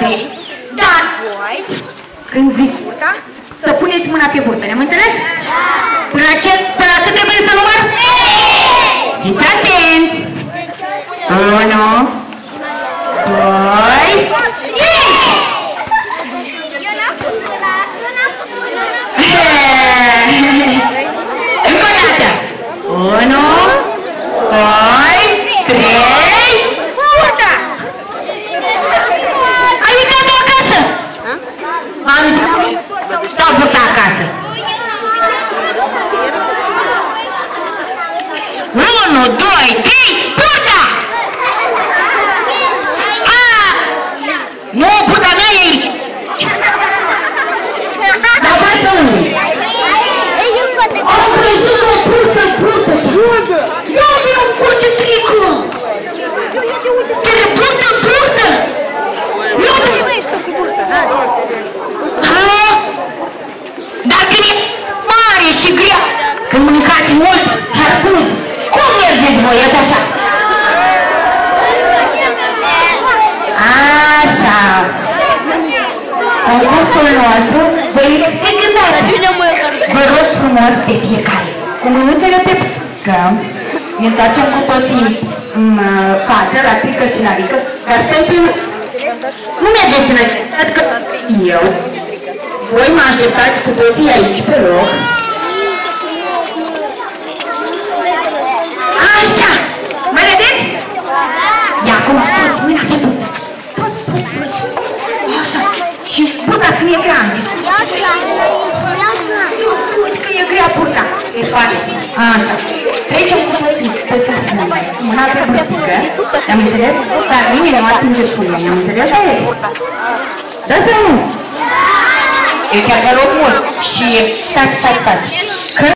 trei, dar voi, când zic burta, să puneți mâna pe burtă, ne-am înțeles? Până la, ce, până la cât trebuie să număr? Când mâncați mult harpuz, cum mergeți voi, iată așa? Așa. Concursul nostru vă explic dată. Vă rog frumos pe fiecare, cu mânuțele pe că ne întoarcem cu toții în uh, față, la pică și la rică, dar stăm pe... Nu mergeți înainte, stați că eu, voi mă așteptați cu toții aici pe loc. Burta. E spate. Așa. Trecem cu toții pe sus. Mâna pe burtică. Am înțeles? Dar nimeni nu atinge pulea. Am înțeles, băieți? Da sau nu? Eu chiar vă rog mult. Și stați, stați, stați. Când